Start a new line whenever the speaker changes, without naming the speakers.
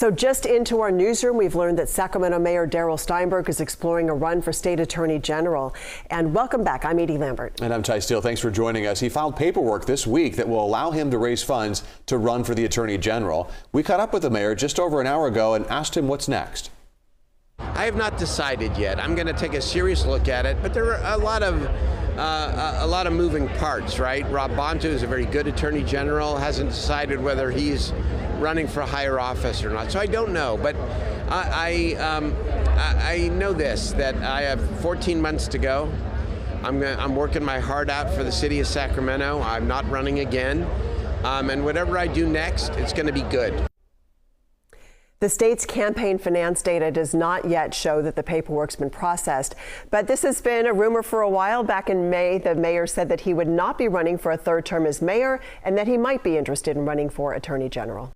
So, just into our newsroom, we've learned that Sacramento Mayor Darrell Steinberg is exploring a run for state attorney general. And welcome back. I'm Edie Lambert.
And I'm Ty Steele. Thanks for joining us. He filed paperwork this week that will allow him to raise funds to run for the attorney general. We caught up with the mayor just over an hour ago and asked him what's next.
I have not decided yet. I'm going to take a serious look at it, but there are a lot of uh, a lot of moving parts, right? Rob Bonta is a very good attorney general, hasn't decided whether he's running for higher office or not. So I don't know, but I, I, um, I, I know this that I have 14 months to go. I'm, gonna, I'm working my heart out for the city of Sacramento. I'm not running again. Um, and whatever I do next, it's going to be good.
The state's campaign finance data does not yet show that the paperwork's been processed, but this has been a rumor for a while. Back in May, the mayor said that he would not be running for a third term as mayor and that he might be interested in running for attorney general.